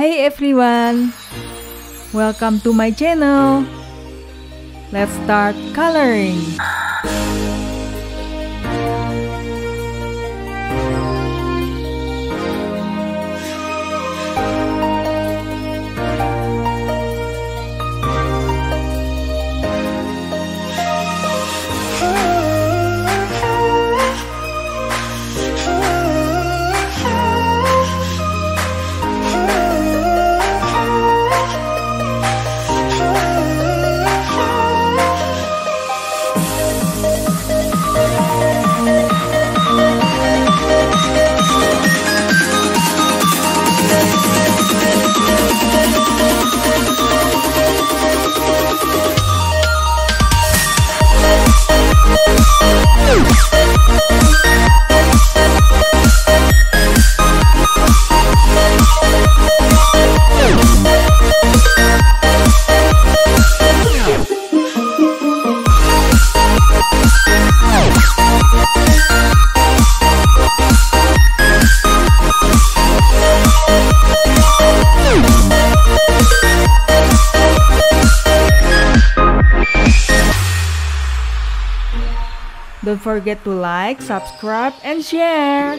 Hey everyone! Welcome to my channel. Let's start coloring. Don't forget to like, subscribe, and share.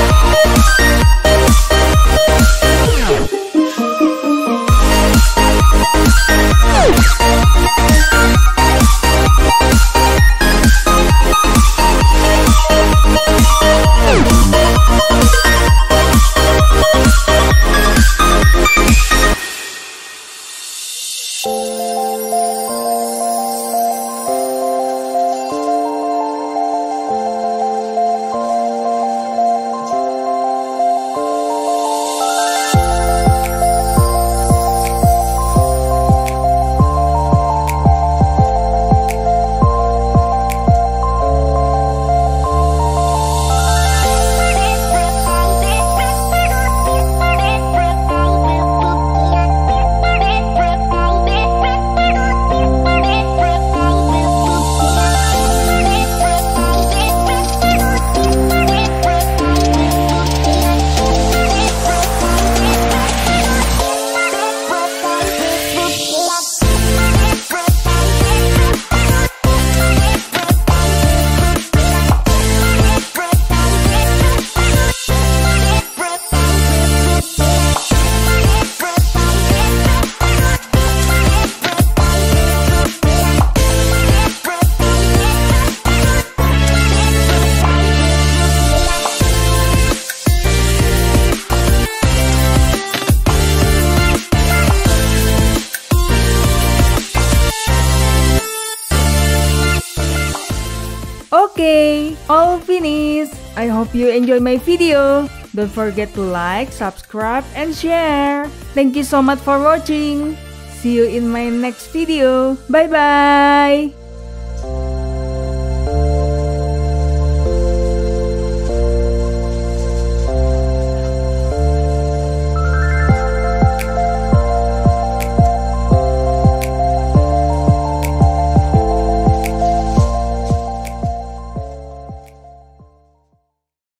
Okay, all finished. I hope you enjoy my video. Don't forget to like, subscribe, and share. Thank you so much for watching. See you in my next video. Bye-bye.